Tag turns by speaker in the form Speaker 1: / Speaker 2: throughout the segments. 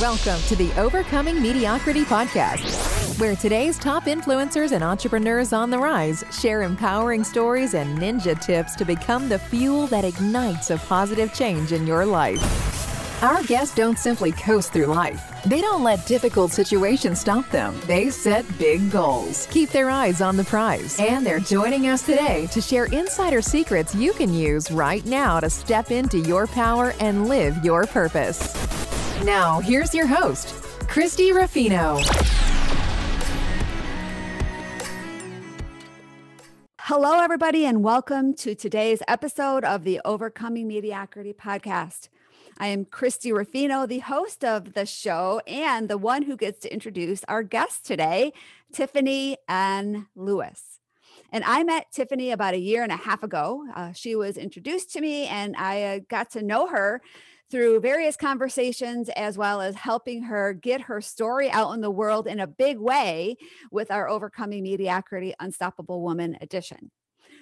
Speaker 1: Welcome to the Overcoming Mediocrity Podcast, where today's top influencers and entrepreneurs on the rise share empowering stories and ninja tips to become the fuel that ignites a positive change in your life. Our guests don't simply coast through life. They don't let difficult situations stop them. They set big goals, keep their eyes on the prize, and they're joining us today to share insider secrets you can use right now to step into your power and live your purpose. Now, here's your host, Christie Ruffino.
Speaker 2: Hello, everybody, and welcome to today's episode of the Overcoming Mediocrity podcast. I am Christie Ruffino, the host of the show and the one who gets to introduce our guest today, Tiffany Ann Lewis. And I met Tiffany about a year and a half ago. Uh, she was introduced to me, and I uh, got to know her through various conversations as well as helping her get her story out in the world in a big way with our Overcoming Mediocrity Unstoppable Woman edition.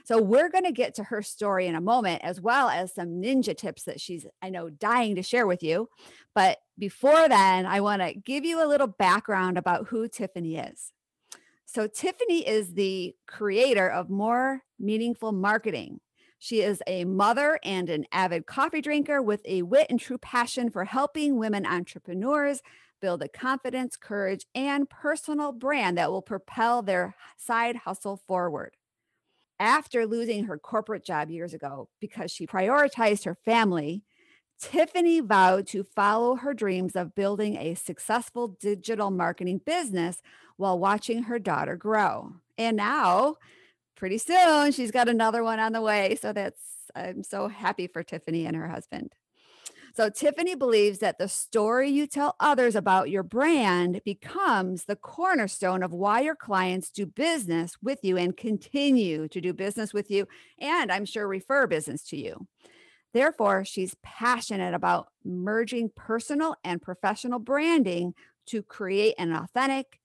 Speaker 2: So we're going to get to her story in a moment, as well as some ninja tips that she's, I know, dying to share with you. But before then, I want to give you a little background about who Tiffany is. So, Tiffany is the creator of More Meaningful Marketing. She is a mother and an avid coffee drinker with a wit and true passion for helping women entrepreneurs build a confidence, courage, and personal brand that will propel their side hustle forward after losing her corporate job years ago because she prioritized her family, Tiffany vowed to follow her dreams of building a successful digital marketing business while watching her daughter grow. And now, pretty soon, she's got another one on the way. So that's, I'm so happy for Tiffany and her husband. So, Tiffany believes that the story you tell others about your brand becomes the cornerstone of why your clients do business with you and continue to do business with you, and I'm sure refer business to you. Therefore, she's passionate about merging personal and professional branding to create an authentic,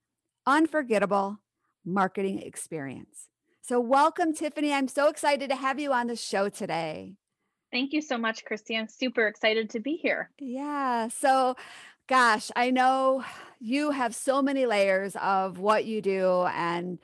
Speaker 2: unforgettable marketing experience. So, welcome, Tiffany. I'm so excited to have you on the show today.
Speaker 3: Thank you so much, Christie. I'm super excited to be here.
Speaker 2: Yeah. So, gosh, I know you have so many layers of what you do and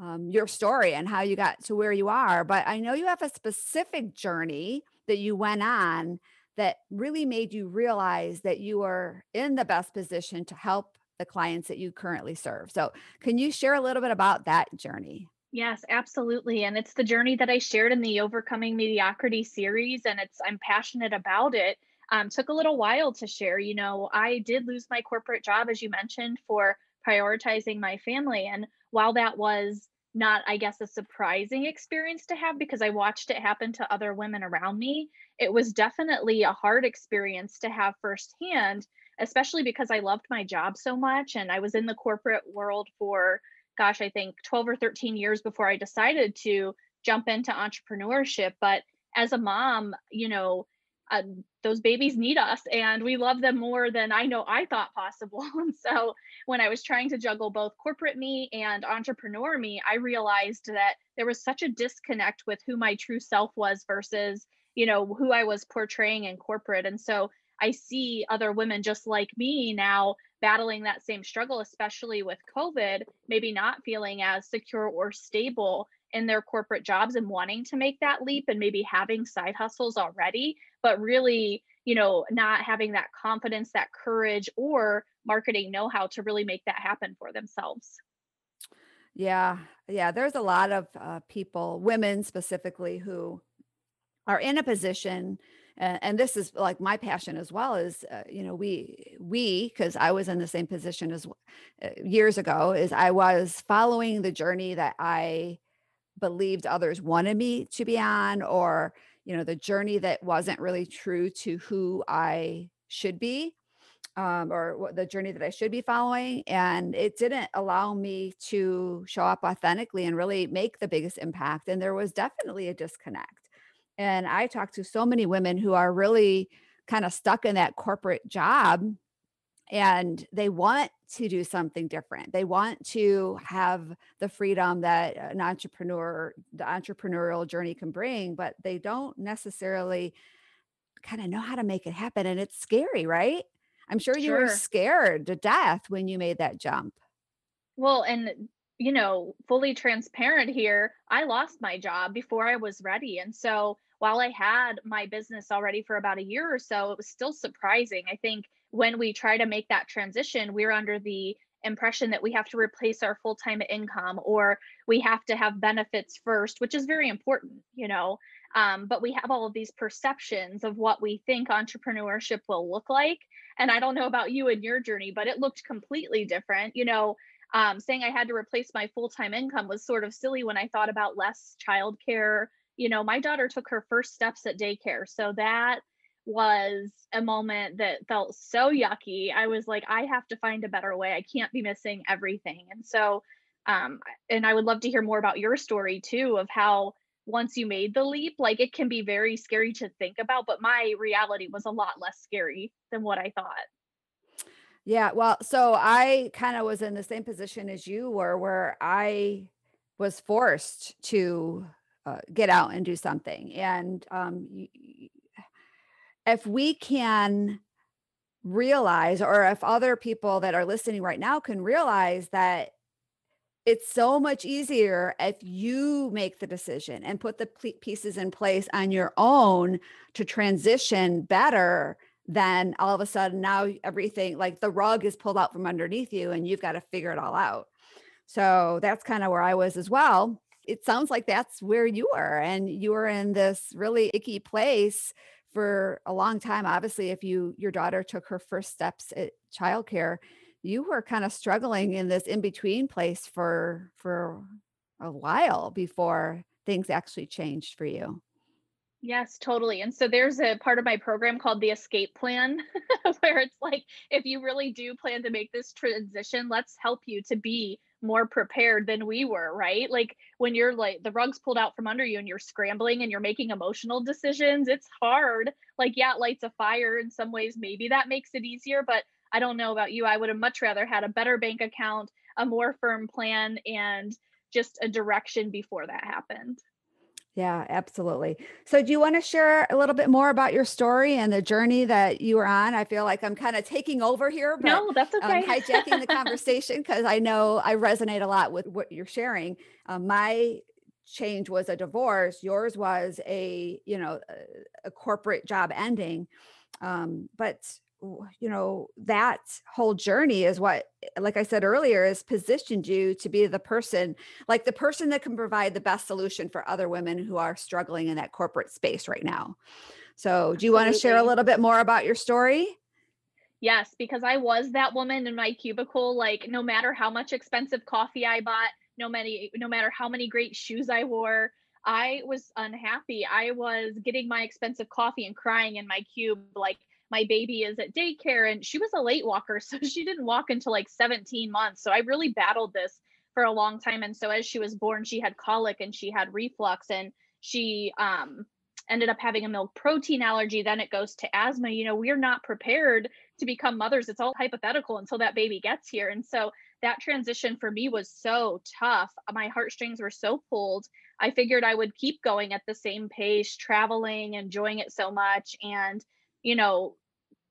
Speaker 2: um, your story and how you got to where you are. But I know you have a specific journey that you went on that really made you realize that you are in the best position to help the clients that you currently serve. So, can you share a little bit about that journey?
Speaker 3: Yes, absolutely. And it's the journey that I shared in the Overcoming Mediocrity series, and it's I'm passionate about it. Um, took a little while to share. You know, I did lose my corporate job, as you mentioned, for prioritizing my family. And while that was not, I guess, a surprising experience to have because I watched it happen to other women around me, it was definitely a hard experience to have firsthand, especially because I loved my job so much and I was in the corporate world for gosh, I think 12 or 13 years before I decided to jump into entrepreneurship. But as a mom, you know, uh, those babies need us and we love them more than I know I thought possible. And so when I was trying to juggle both corporate me and entrepreneur me, I realized that there was such a disconnect with who my true self was versus, you know, who I was portraying in corporate. And so I see other women just like me now battling that same struggle, especially with COVID, maybe not feeling as secure or stable in their corporate jobs and wanting to make that leap and maybe having side hustles already, but really, you know, not having that confidence, that courage, or marketing know how to really make that happen for themselves.
Speaker 2: Yeah. Yeah. There's a lot of uh, people, women specifically, who are in a position and, and this is like my passion as well is uh, you know we we because i was in the same position as uh, years ago is i was following the journey that i believed others wanted me to be on or you know the journey that wasn't really true to who i should be um, or what the journey that I should be following. And it didn't allow me to show up authentically and really make the biggest impact. And there was definitely a disconnect. And I talk to so many women who are really kind of stuck in that corporate job and they want to do something different. They want to have the freedom that an entrepreneur, the entrepreneurial journey can bring, but they don't necessarily kind of know how to make it happen. And it's scary, right? I'm sure you were scared to death when you made that jump.
Speaker 3: Well, and you know, fully transparent here, I lost my job before I was ready. And so while I had my business already for about a year or so, it was still surprising. I think when we try to make that transition, we're under the impression that we have to replace our full-time income or we have to have benefits first, which is very important, you know. Um, but we have all of these perceptions of what we think entrepreneurship will look like. And I don't know about you and your journey, but it looked completely different. You know, um, saying I had to replace my full time income was sort of silly when I thought about less childcare. You know, my daughter took her first steps at daycare. So that was a moment that felt so yucky. I was like, I have to find a better way. I can't be missing everything. And so, um, and I would love to hear more about your story too of how once you made the leap, like it can be very scary to think about, but my reality was a lot less scary than what I thought.
Speaker 2: Yeah, well, so I kind of was in the same position as you were, where I was forced to uh, get out and do something. And um, if we can realize, or if other people that are listening right now can realize that it's so much easier if you make the decision and put the pieces in place on your own to transition better than all of a sudden now everything like the rug is pulled out from underneath you and you've got to figure it all out. So that's kind of where I was as well. It sounds like that's where you were and you were in this really icky place for a long time. Obviously, if you your daughter took her first steps at childcare, you were kind of struggling in this in between place for for a while before things actually changed for you.
Speaker 3: Yes, totally. And so there's a part of my program called the escape plan, where it's like, if you really do plan to make this transition, let's help you to be more prepared than we were, right? Like when you're like the rug's pulled out from under you and you're scrambling and you're making emotional decisions, it's hard. Like, yeah, it lights a fire in some ways. Maybe that makes it easier, but I don't know about you. I would have much rather had a better bank account, a more firm plan, and just a direction before that happened.
Speaker 2: Yeah, absolutely. So, do you want to share a little bit more about your story and the journey that you were on? I feel like I'm kind of taking over here, but
Speaker 3: No, that's
Speaker 2: um,
Speaker 3: okay.
Speaker 2: hijacking the conversation because I know I resonate a lot with what you're sharing. Um, my change was a divorce. Yours was a, you know, a, a corporate job ending. Um, but you know that whole journey is what eh, like i said earlier has positioned you to be the person like the person that can provide the best solution for other women who are struggling in that corporate space right now. So do you want to share a little bit more about your story?
Speaker 3: Yes, because I was that woman in my cubicle, like no matter how much expensive coffee I bought, no many no matter how many great shoes I wore, I was unhappy. I was getting my expensive coffee and crying in my cube like my baby is at daycare and she was a late walker, so she didn't walk until like 17 months. So I really battled this for a long time and so as she was born, she had colic and she had reflux and she um ended up having a milk protein allergy then it goes to asthma you know we're not prepared to become mothers it's all hypothetical until that baby gets here and so that transition for me was so tough my heartstrings were so pulled i figured i would keep going at the same pace traveling enjoying it so much and you know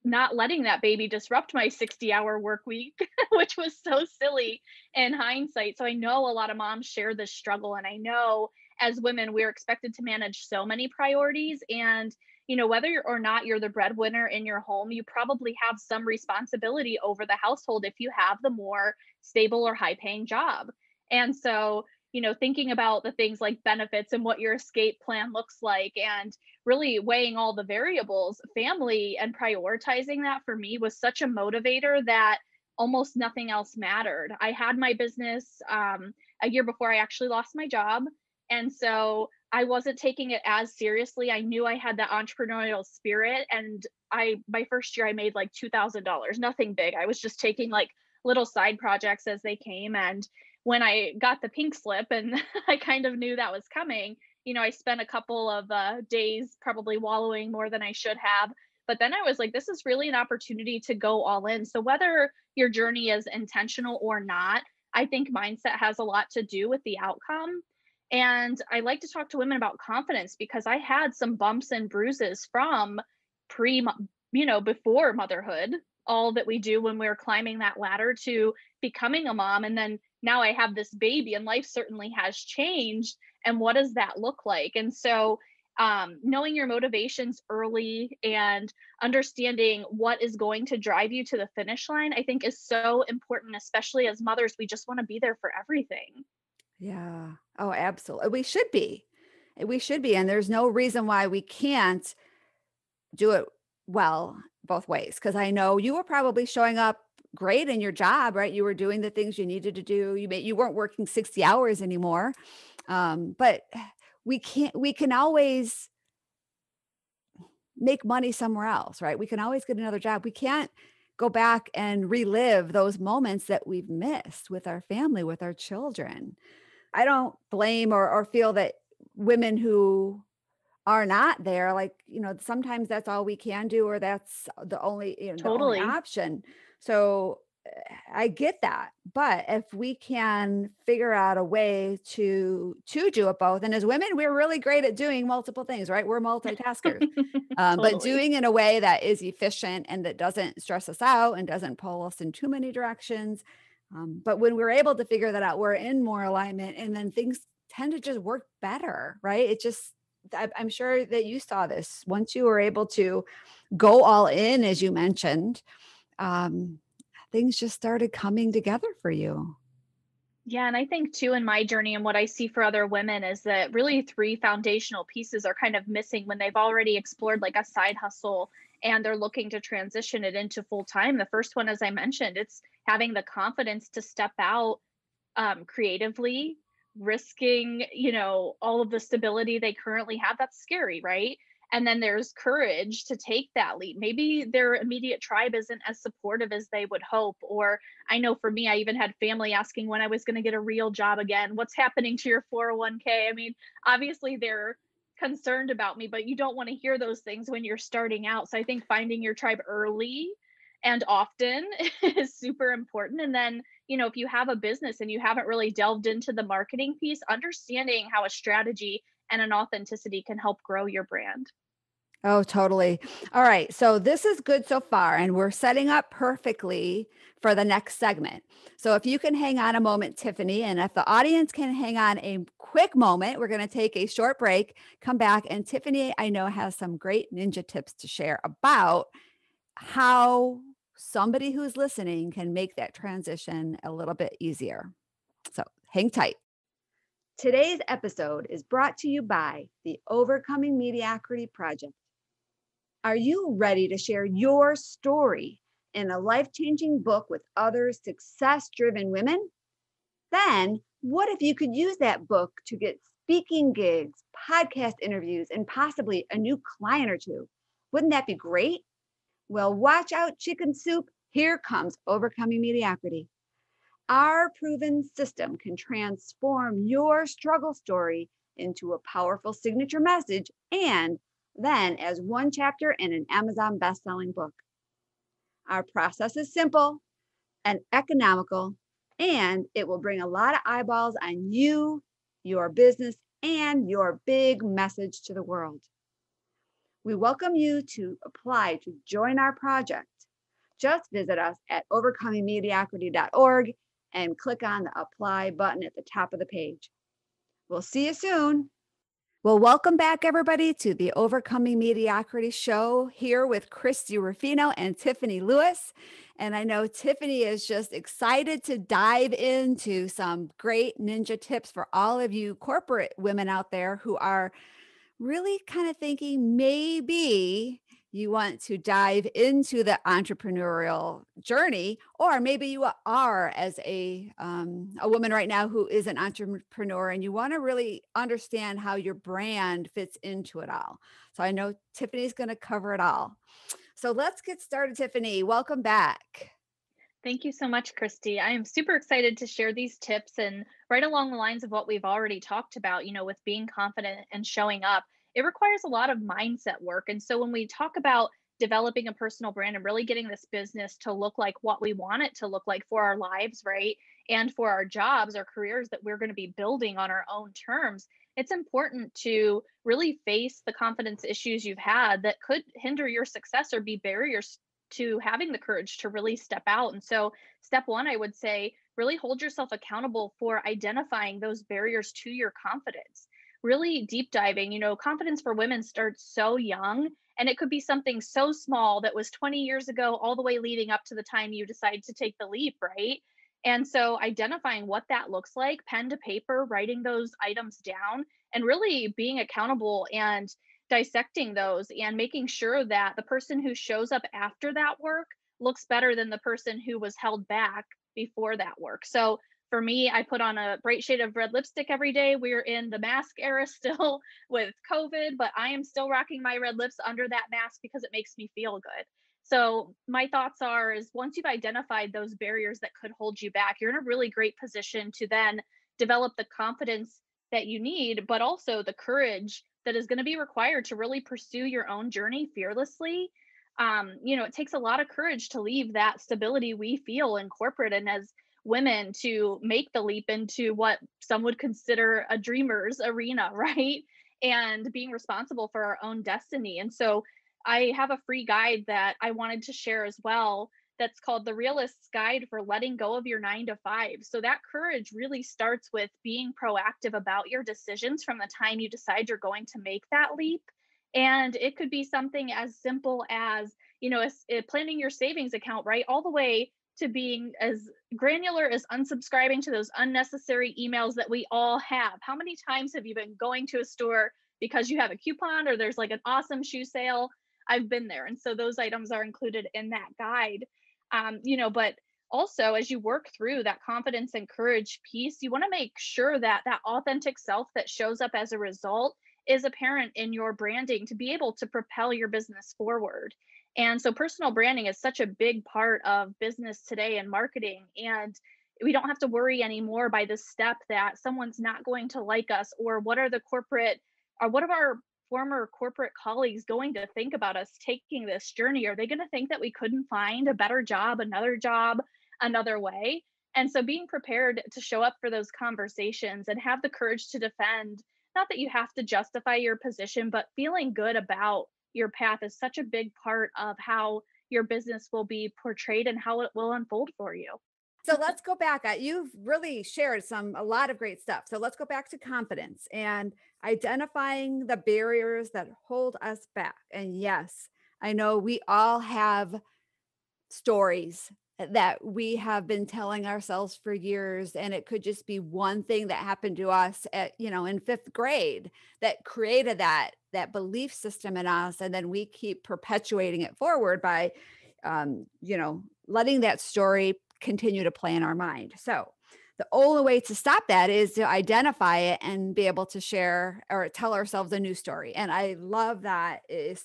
Speaker 3: not letting that baby disrupt my 60 hour work week which was so silly in hindsight. So i know a lot of moms share this struggle and i know as women we're expected to manage so many priorities. And you know whether or not you're the breadwinner in your home you probably have some responsibility over the household if you have the more stable or high paying job. And so you know thinking about the things like benefits and what your escape plan looks like and really weighing all the variables family and prioritizing that for me was such a motivator that almost nothing else mattered i had my business um, a year before i actually lost my job and so I wasn't taking it as seriously. I knew I had that entrepreneurial spirit and I my first year I made like $2,000. Nothing big. I was just taking like little side projects as they came and when I got the pink slip and I kind of knew that was coming, you know, I spent a couple of uh, days probably wallowing more than I should have. But then I was like, this is really an opportunity to go all in. So whether your journey is intentional or not, I think mindset has a lot to do with the outcome and I like to talk to women about confidence because I had some bumps and bruises from pre, you know, before motherhood all that we do when we're climbing that ladder to becoming a mom and then now I have this baby and life certainly has changed and what does that look like? And so um, knowing your motivations early and understanding what is going to drive you to the finish line, I think is so important, especially as mothers. We just want to be there for everything.
Speaker 2: Yeah. Oh, absolutely. We should be. We should be. And there's no reason why we can't do it well both ways. Cause I know you were probably showing up great in your job, right? You were doing the things you needed to do. You may, you weren't working 60 hours anymore. Um, but we can't we can always make money somewhere else, right? We can always get another job. We can't go back and relive those moments that we've missed with our family, with our children. I don't blame or, or feel that women who are not there, like, you know, sometimes that's all we can do, or that's the only, you know,
Speaker 3: totally.
Speaker 2: only option. So I get that. But if we can figure out a way to to do it both, and as women, we're really great at doing multiple things, right? We're multitaskers, um, totally. but doing in a way that is efficient and that doesn't stress us out and doesn't pull us in too many directions. Um, but when we're able to figure that out, we're in more alignment, and then things tend to just work better, right? It just I'm sure that you saw this once you were able to go all in, as you mentioned. Um, things just started coming together for you.
Speaker 3: Yeah, and I think too in my journey and what I see for other women is that really three foundational pieces are kind of missing when they've already explored like a side hustle and they're looking to transition it into full time. The first one, as I mentioned, it's having the confidence to step out um, creatively, risking, you know, all of the stability they currently have. That's scary, right? and then there's courage to take that leap maybe their immediate tribe isn't as supportive as they would hope or i know for me i even had family asking when i was going to get a real job again what's happening to your 401k i mean obviously they're concerned about me but you don't want to hear those things when you're starting out so i think finding your tribe early and often is super important and then you know if you have a business and you haven't really delved into the marketing piece understanding how a strategy and an authenticity can help grow your brand
Speaker 2: Oh, totally. All right. So this is good so far, and we're setting up perfectly for the next segment. So if you can hang on a moment, Tiffany, and if the audience can hang on a quick moment, we're going to take a short break, come back, and Tiffany, I know, has some great ninja tips to share about how somebody who's listening can make that transition a little bit easier. So hang tight. Today's episode is brought to you by the Overcoming Mediocrity Project. Are you ready to share your story in a life changing book with other success driven women? Then, what if you could use that book to get speaking gigs, podcast interviews, and possibly a new client or two? Wouldn't that be great? Well, watch out, chicken soup. Here comes overcoming mediocrity. Our proven system can transform your struggle story into a powerful signature message and then as one chapter in an Amazon best-selling book. Our process is simple and economical, and it will bring a lot of eyeballs on you, your business, and your big message to the world. We welcome you to apply to join our project. Just visit us at overcomingmediocrity.org and click on the apply button at the top of the page. We'll see you soon. Well, welcome back, everybody, to the Overcoming Mediocrity Show here with Christie Ruffino and Tiffany Lewis. And I know Tiffany is just excited to dive into some great ninja tips for all of you corporate women out there who are really kind of thinking maybe you want to dive into the entrepreneurial journey, or maybe you are as a um, a woman right now who is an entrepreneur and you want to really understand how your brand fits into it all. So I know Tiffany's going to cover it all. So let's get started, Tiffany. Welcome back.
Speaker 3: Thank you so much, Christie. I am super excited to share these tips and right along the lines of what we've already talked about, you know, with being confident and showing up it requires a lot of mindset work. And so when we talk about developing a personal brand and really getting this business to look like what we want it to look like for our lives, right? And for our jobs, our careers that we're going to be building on our own terms, it's important to really face the confidence issues you've had that could hinder your success or be barriers to having the courage to really step out. And so, step one, I would say, really hold yourself accountable for identifying those barriers to your confidence. Really deep diving, you know, confidence for women starts so young and it could be something so small that was 20 years ago, all the way leading up to the time you decide to take the leap, right? And so identifying what that looks like, pen to paper, writing those items down, and really being accountable and dissecting those and making sure that the person who shows up after that work looks better than the person who was held back before that work. So for me, I put on a bright shade of red lipstick every day. We're in the mask era still with COVID, but I am still rocking my red lips under that mask because it makes me feel good. So my thoughts are is once you've identified those barriers that could hold you back, you're in a really great position to then develop the confidence that you need, but also the courage that is going to be required to really pursue your own journey fearlessly. Um, you know, it takes a lot of courage to leave that stability we feel in corporate and as women to make the leap into what some would consider a dreamer's arena, right? And being responsible for our own destiny. And so I have a free guide that I wanted to share as well that's called the Realist's Guide for Letting Go of Your Nine to Five. So that courage really starts with being proactive about your decisions from the time you decide you're going to make that leap. And it could be something as simple as, you know, eh, planning your savings account, right? All the way to being as granular as unsubscribing to those unnecessary emails that we all have. How many times have you been going to a store because you have a coupon or there's like an awesome shoe sale? I've been there. And so those items are included in that guide. Um, you know, but also as you work through that confidence and courage piece, you want to make sure that that authentic self that shows up as a result is apparent in your branding to be able to propel your business forward. And so personal branding is such a big part of business today and marketing. And we don't have to worry anymore by this step that someone's not going to like us or what are the corporate or what are our former corporate colleagues going to think about us taking this journey? Are they going to think that we couldn't find a better job, another job, another way? And so being prepared to show up for those conversations and have the courage to defend, not that you have to justify your position, but feeling good about your path is such a big part of how your business will be portrayed and how it will unfold for you.
Speaker 2: So let's go back. Uh, you've really shared some a lot of great stuff. So let's go back to confidence and identifying the barriers that hold us back. And yes, I know we all have stories that we have been telling ourselves for years and it could just be one thing that happened to us at you know in 5th grade that created that that belief system in us and then we keep perpetuating it forward by um, you know letting that story continue to play in our mind. So the only way to stop that is to identify it and be able to share or tell ourselves a new story and i love that is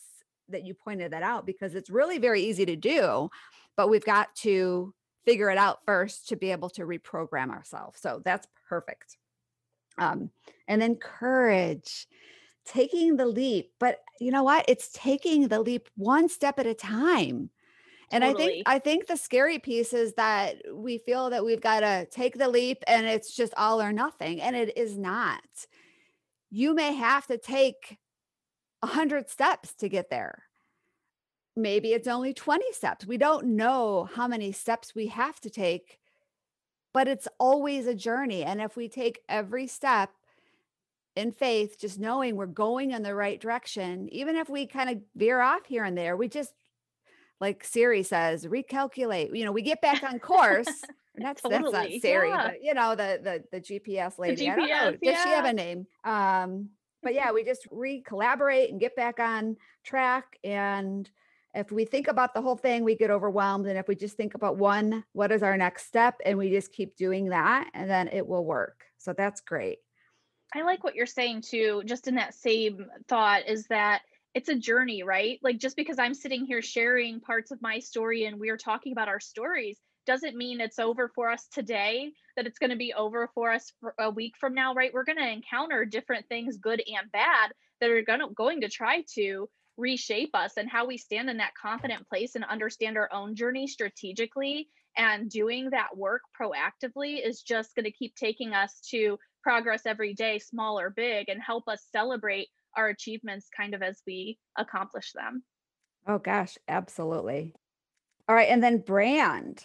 Speaker 2: that you pointed that out because it's really very easy to do but we've got to figure it out first to be able to reprogram ourselves. So that's perfect. Um, and then courage, taking the leap. But you know what? It's taking the leap one step at a time. And totally. I think I think the scary piece is that we feel that we've got to take the leap and it's just all or nothing. And it is not. You may have to take a hundred steps to get there maybe it's only 20 steps. We don't know how many steps we have to take, but it's always a journey. And if we take every step in faith, just knowing we're going in the right direction, even if we kind of veer off here and there, we just, like Siri says, recalculate. You know, we get back on course. that's totally. that's not Siri, yeah. but you know, the the the GPS lady. The GPS, I don't know. Does yeah. she have a name? Um, but yeah, we just re-collaborate and get back on track and if we think about the whole thing, we get overwhelmed. And if we just think about one, what is our next step? And we just keep doing that, and then it will work. So that's great.
Speaker 3: I like what you're saying too, just in that same thought, is that it's a journey, right? Like just because I'm sitting here sharing parts of my story and we're talking about our stories doesn't mean it's over for us today, that it's going to be over for us for a week from now, right? We're going to encounter different things, good and bad, that are going to, going to try to reshape us and how we stand in that confident place and understand our own journey strategically and doing that work proactively is just going to keep taking us to progress every day small or big and help us celebrate our achievements kind of as we accomplish them
Speaker 2: oh gosh absolutely All right. And then brand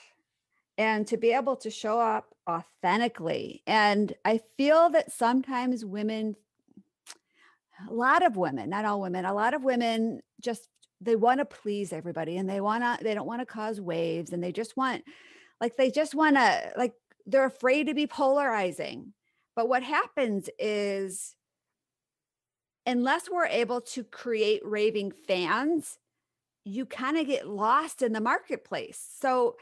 Speaker 2: and to be able to show up authentically. And I feel that sometimes women, a lot of women, not all women, a lot of women just they want to please everybody and they want to they don't want to cause waves and they just want like they just want to like they're afraid to be polarizing. But what happens is unless we're able to create raving fans, you kind of get lost in the marketplace. So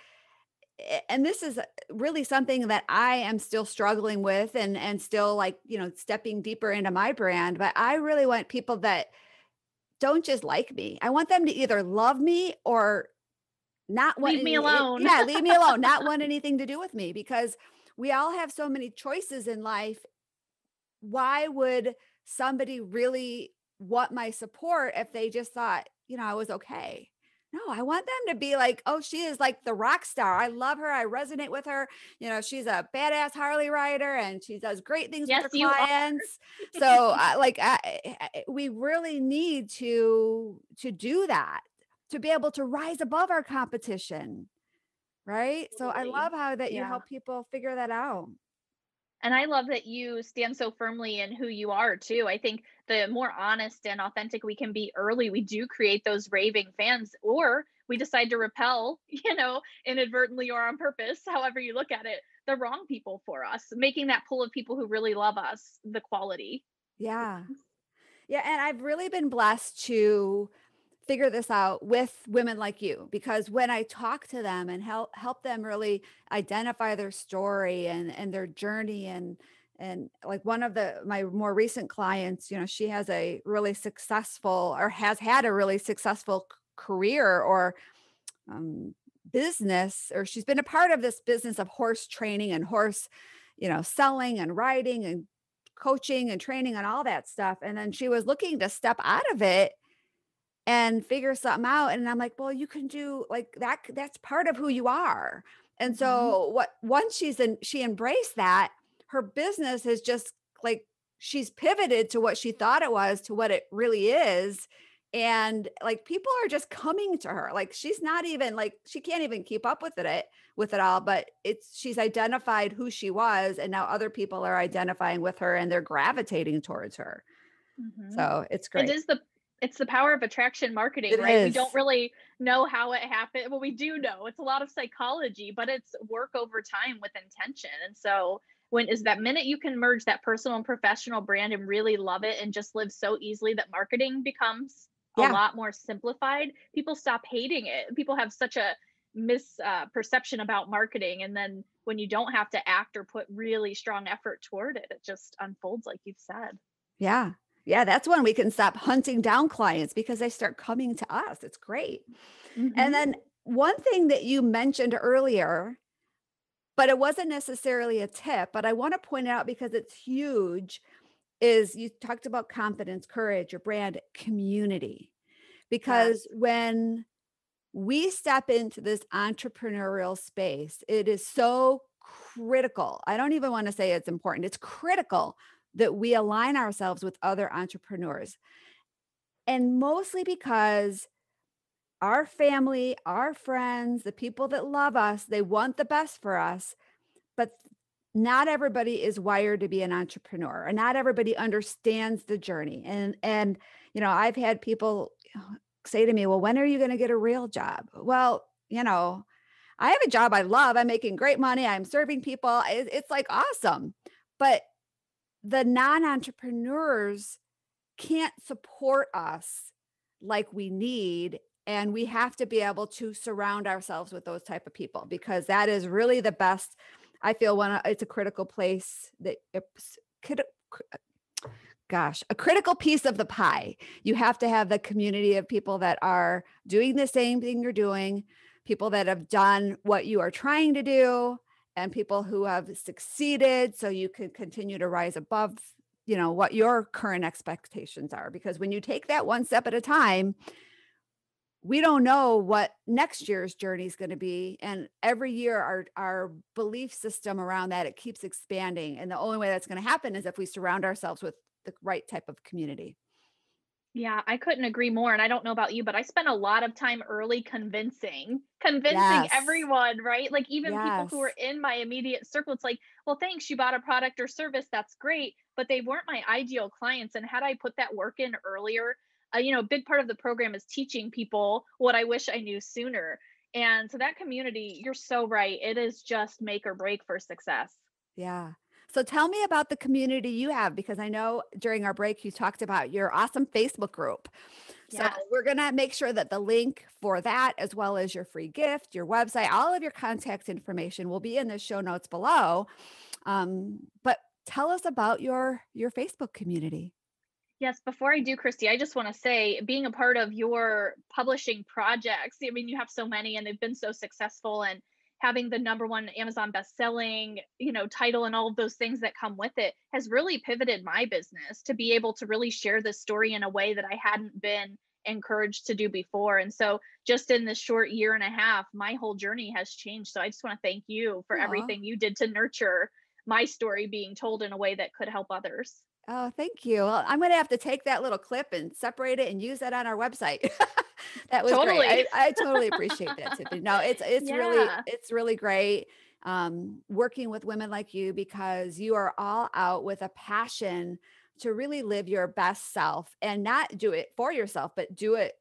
Speaker 2: and this is uh, really something that I am still struggling with and and still like, you know, stepping deeper into my brand, but I really want people that don't just like me. I want them to either love me or not
Speaker 3: want leave me eh, alone.
Speaker 2: Yeah, leave me alone, not want anything to do with me because we all have so many choices in life. Why would somebody really want my support if they just thought, you know, I was okay. No, I want them to be like, oh, she is like the rock star. I love her. I resonate with her. You know, she's a badass Harley rider and she does great things yes, with her clients. so, uh, like, I, I, we really need to to do that to be able to rise above our competition, right? So, I love how that yeah. you help people figure that out
Speaker 3: and i love that you stand so firmly in who you are too. I think the more honest and authentic we can be early we do create those raving fans or we decide to repel you know inadvertently or on purpose however you look at it the wrong people for us making that pool of people who really love us the quality.
Speaker 2: Yeah. Yeah and i've really been blessed to figure this out with women like you because when I talk to them and help help them really identify their story and and their journey and and like one of the my more recent clients you know she has a really successful or has had a really successful career or um, business or she's been a part of this business of horse training and horse you know selling and riding and coaching and training and all that stuff. And then she was looking to step out of it and figure something out and i'm like well you can do like that that's part of who you are and mm-hmm. so mm-hmm. what once she's in she embraced that her business is just like she's pivoted to what she thought it was to what it really is and like people are just coming to her like she's not even like she can't even keep up with it with it all but it's she's identified who she was and now other people are identifying with her and they're gravitating towards her mm-hmm. so it's great
Speaker 3: it is the it's the power of attraction marketing, it right? Is. We don't really know how it happened. Well, we do know it's a lot of psychology, but it's work over time with intention. And so when is that minute you can merge that personal and professional brand and really love it and just live so easily that marketing becomes yeah. a lot more simplified, people stop hating it. People have such a misperception uh, about marketing. And then when you don't have to act or put really strong effort toward it, it just unfolds like you've said.
Speaker 2: Yeah. Yeah, that's when we can stop hunting down clients because they start coming to us. It's great. Mm-hmm. And then one thing that you mentioned earlier, but it wasn't necessarily a tip, but I want to point out because it's huge, is you talked about confidence, courage, your brand, community. Because yeah. when we step into this entrepreneurial space, it is so critical. I don't even want to say it's important, it's critical that we align ourselves with other entrepreneurs. And mostly because our family, our friends, the people that love us, they want the best for us, but not everybody is wired to be an entrepreneur or not everybody understands the journey. And and you know, I've had people say to me, "Well, when are you going to get a real job?" Well, you know, I have a job I love. I'm making great money. I'm serving people. It's like awesome. But the non-entrepreneurs can't support us like we need and we have to be able to surround ourselves with those type of people because that is really the best i feel when uh, it's a critical place that it's uh, gosh a critical piece of the pie. You have to have the community of people that are doing the same thing you're doing people that have done what you are trying to do and people who have succeeded so you can continue to rise above you know what your current expectations are because when you take that one step at a time we don't know what next year's journey is going to be and every year our our belief system around that it keeps expanding and the only way that's going to happen is if we surround ourselves with the right type of community
Speaker 3: Yeah, I couldn't agree more. And I don't know about you, but I spent a lot of time early convincing, convincing
Speaker 2: Yes.
Speaker 3: everyone, right? Like even people who
Speaker 2: Yes.
Speaker 3: were in my immediate circle, it's like, well, thanks, you bought a product or service. That's great. But they weren't my ideal clients. And had I put that work in earlier, uh, you know, a big part of the program is teaching people what I wish I knew sooner. And so that community, you're so right. It is just make or break for success.
Speaker 2: Yeah. So tell me about the community you have because I know during our break you talked about your awesome Facebook group. So we're going to make sure that the link for that, as well as your free gift, your website, all of your contact information will be in the show notes below. Um, but tell us about your your Facebook community.
Speaker 3: Yes, before I do, Christie, I just want to say being a part of your publishing projects, I mean, you have so many and they've been so successful and having the number one Amazon best-selling, you know, title and all of those things that come with it has really pivoted my business to be able to really share this story in a way that I hadn't been encouraged to do before. And so just in this short year and a half, my whole journey has changed. So I just want to thank you for
Speaker 2: Aw.
Speaker 3: everything you did to nurture my story being told in a way that could help others.
Speaker 2: Oh, thank you. Well, I'm going to have to take that little clip and separate it and use that on our website. that was
Speaker 3: Totally.
Speaker 2: great. I, I totally appreciate that, Tiffany. No, it's it's really it's really great um, working with women like you because you are all out with a passion to really live your best self and not do it for yourself, but do it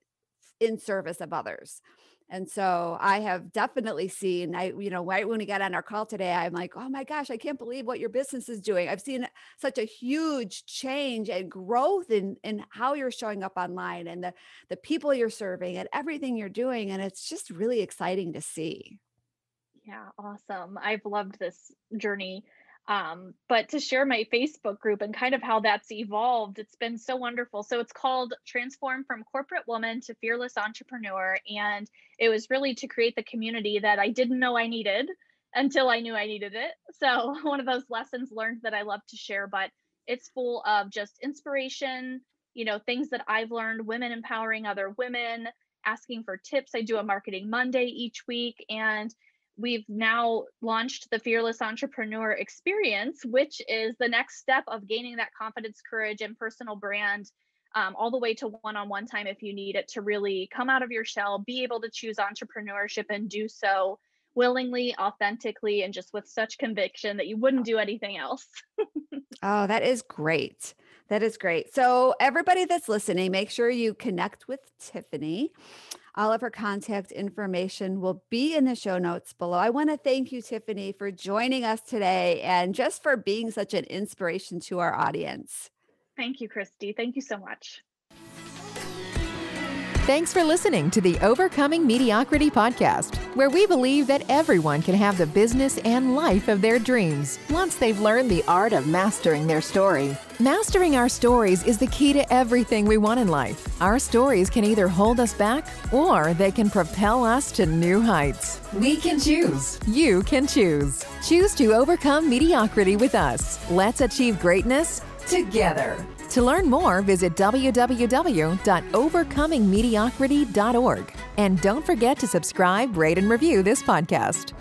Speaker 2: in service of others. And so I have definitely seen, I, you know, right when we got on our call today, I'm like, oh my gosh, I can't believe what your business is doing. I've seen such a huge change and growth in in how you're showing up online and the the people you're serving and everything you're doing. And it's just really exciting to see.
Speaker 3: Yeah, awesome. I've loved this journey. Um, but to share my Facebook group and kind of how that's evolved, it's been so wonderful. So it's called Transform from Corporate Woman to Fearless Entrepreneur. And it was really to create the community that I didn't know I needed until I knew I needed it. So one of those lessons learned that I love to share, but it's full of just inspiration, you know, things that I've learned, women empowering other women, asking for tips. I do a marketing Monday each week. And we've now launched the Fearless Entrepreneur Experience, which is the next step of gaining that confidence, courage, and personal brand, um, all the way to one on one time if you need it to really come out of your shell, be able to choose entrepreneurship and do so willingly, authentically, and just with such conviction that you wouldn't do anything else.
Speaker 2: Oh, that is great. That is great. So, everybody that's listening, make sure you connect with Tiffany. All of her contact information will be in the show notes below. I want to thank you, Tiffany, for joining us today and just for being such an inspiration to our audience.
Speaker 3: Thank you, Christie. Thank you so much.
Speaker 1: Thanks for listening to the Overcoming Mediocrity podcast, where we believe that everyone can have the business and life of their dreams once they've learned the art of mastering their story. Mastering our stories is the key to everything we want in life. Our stories can either hold us back or they can propel us to new heights. We can choose. You can choose. Choose to overcome mediocrity with us. Let's achieve greatness together. To learn more, visit www.overcomingmediocrity.org. And don't forget to subscribe, rate, and review this podcast.